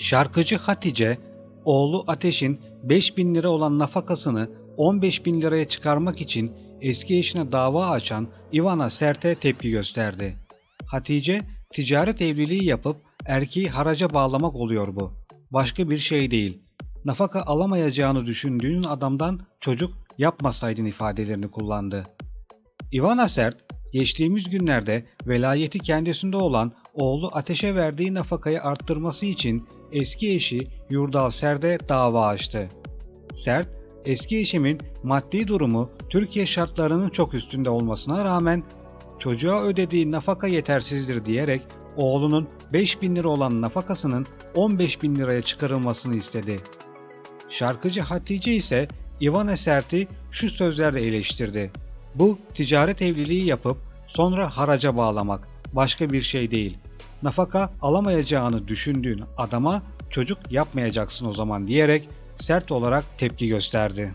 Şarkıcı Hatice, oğlu Ateş'in 5000 lira olan nafakasını 15 bin liraya çıkarmak için eski eşine dava açan Ivana Sert'e tepki gösterdi. Hatice, ticaret evliliği yapıp erkeği haraca bağlamak oluyor bu. Başka bir şey değil. Nafaka alamayacağını düşündüğün adamdan çocuk yapmasaydın ifadelerini kullandı. Ivana Sert, geçtiğimiz günlerde velayeti kendisinde olan oğlu Ateş'e verdiği nafakayı arttırması için eski eşi Yurdal Sert'e dava açtı. Sert, eski eşimin maddi durumu Türkiye şartlarının çok üstünde olmasına rağmen çocuğa ödediği nafaka yetersizdir diyerek oğlunun 5 bin lira olan nafakasının 15 bin liraya çıkarılmasını istedi. Şarkıcı Hatice ise Ivana Sert'i şu sözlerle eleştirdi. Bu ticaret evliliği yapıp sonra haraca bağlamak başka bir şey değil. Nafaka alamayacağını düşündüğün adama çocuk yapmayacaksın o zaman diyerek sert olarak tepki gösterdi.